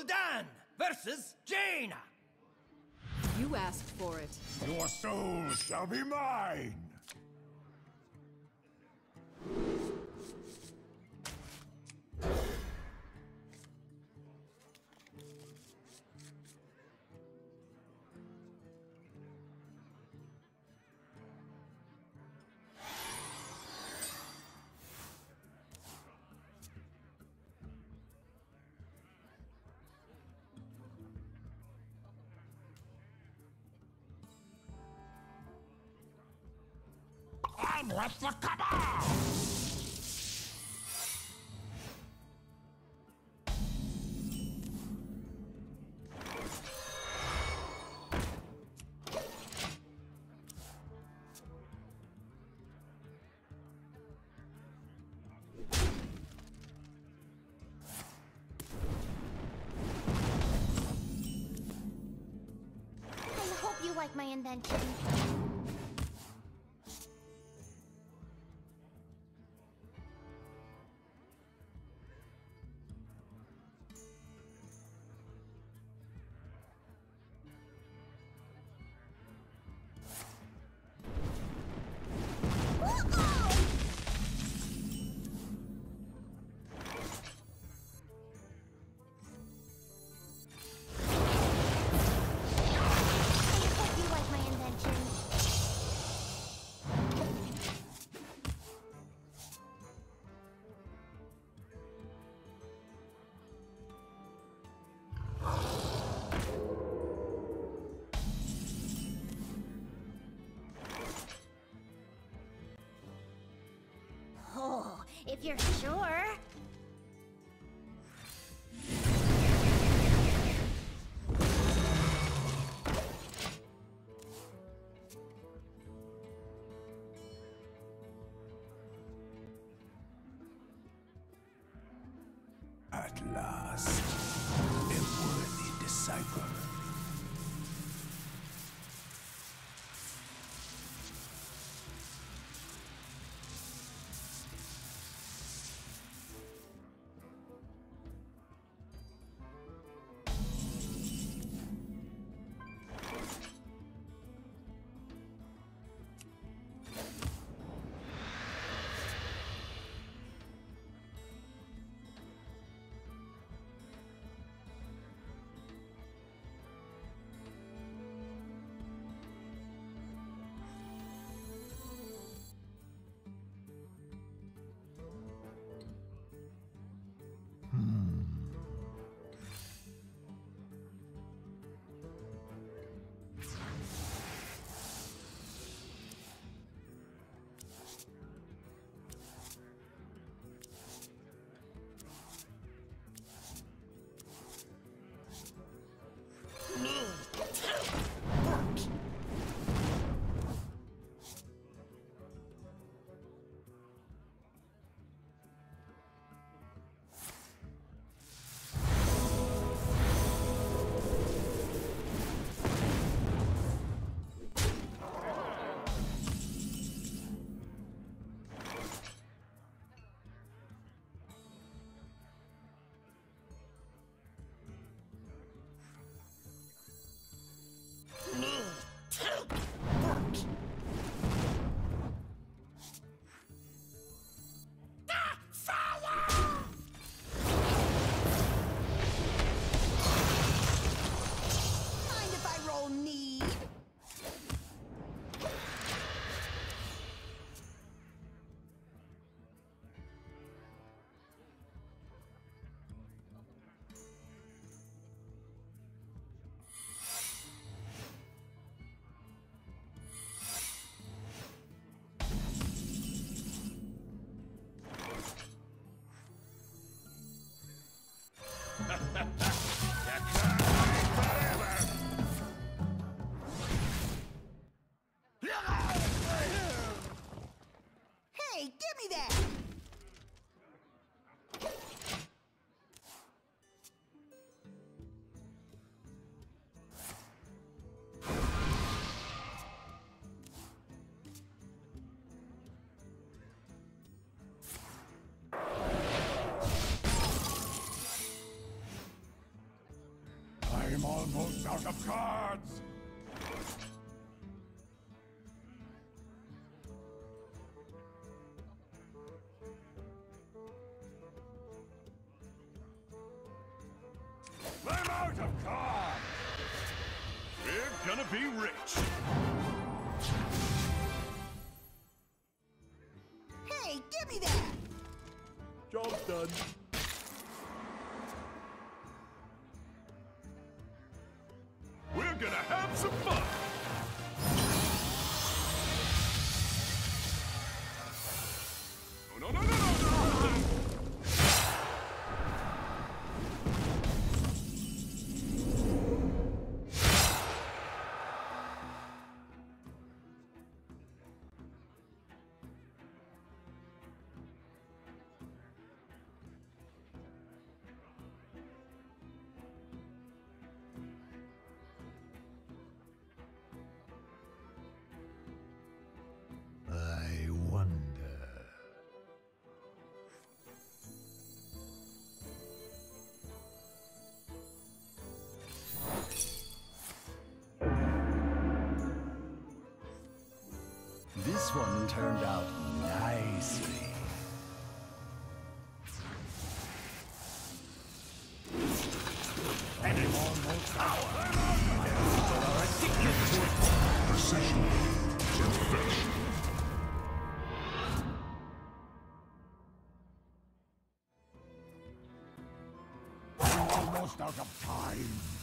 Gul'dan versus Jaina. You asked for it. Your soul shall be mine! With the cabal! Hope you like my invention. If you're sure. At last, a worthy disciple. Cards. I'm out of cards. We're gonna be rich. Hey, give me that! Job done. Gonna have some fun. Turned out nicely. Precision. Perfection. I'm almost out of time.